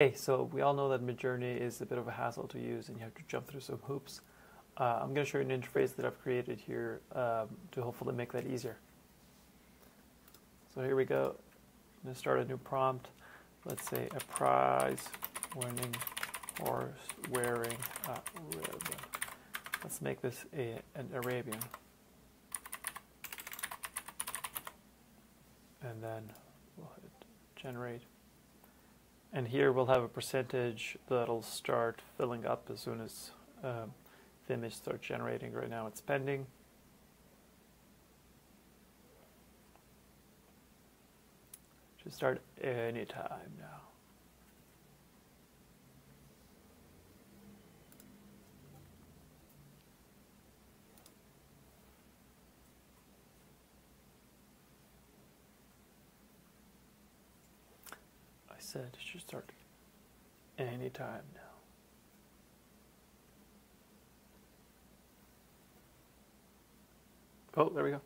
Okay, so we all know that Midjourney is a bit of a hassle to use and you have to jump through some hoops. Uh, I'm going to show you an interface that I've created here um, to hopefully make that easier. So here we go. I'm going to start a new prompt. Let's say a prize winning horse wearing a ribbon. Let's make this a, an Arabian. And then we'll hit generate. And here we'll have a percentage that'll start filling up as soon as um, the image starts generating. Right now it's pending. Should start anytime now. I said it should start anytime now. Oh, there we go.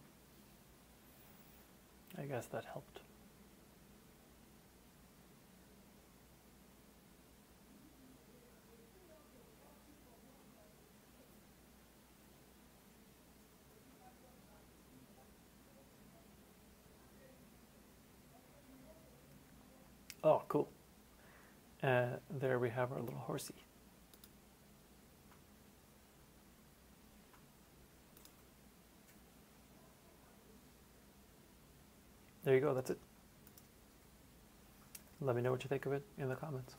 I guess that helped. Oh, cool. Uh, there we have our little horsey. There you go, that's it. Let me know what you think of it in the comments.